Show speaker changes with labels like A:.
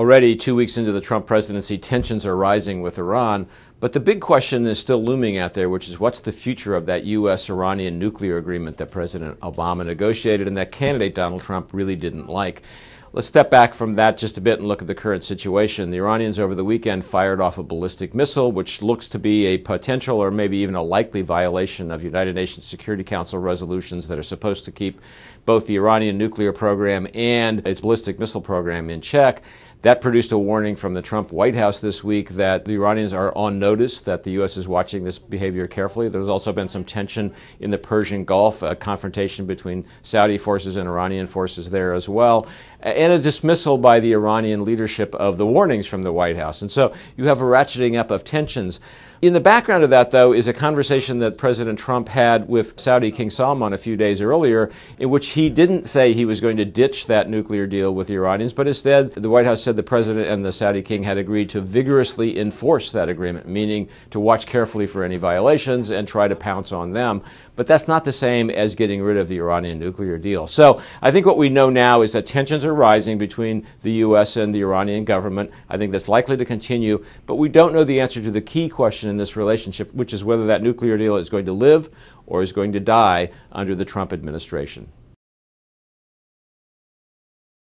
A: Already, two weeks into the Trump presidency, tensions are rising with Iran. But the big question is still looming out there, which is what's the future of that U.S. Iranian nuclear agreement that President Obama negotiated and that candidate Donald Trump really didn't like? Let's step back from that just a bit and look at the current situation. The Iranians over the weekend fired off a ballistic missile, which looks to be a potential or maybe even a likely violation of United Nations Security Council resolutions that are supposed to keep both the Iranian nuclear program and its ballistic missile program in check. That produced a warning from the Trump White House this week that the Iranians are on notice, that the U.S. is watching this behavior carefully. There's also been some tension in the Persian Gulf, a confrontation between Saudi forces and Iranian forces there as well, and a dismissal by the Iranian leadership of the warnings from the White House. And so you have a ratcheting up of tensions. In the background of that, though, is a conversation that President Trump had with Saudi King Salman a few days earlier, in which he didn't say he was going to ditch that nuclear deal with the Iranians, but instead the White House said the president and the Saudi king had agreed to vigorously enforce that agreement, meaning to watch carefully for any violations and try to pounce on them. But that's not the same as getting rid of the Iranian nuclear deal. So I think what we know now is that tensions are rising between the U.S. and the Iranian government. I think that's likely to continue, but we don't know the answer to the key question in this relationship, which is whether that nuclear deal is going to live or is going to die under the Trump administration.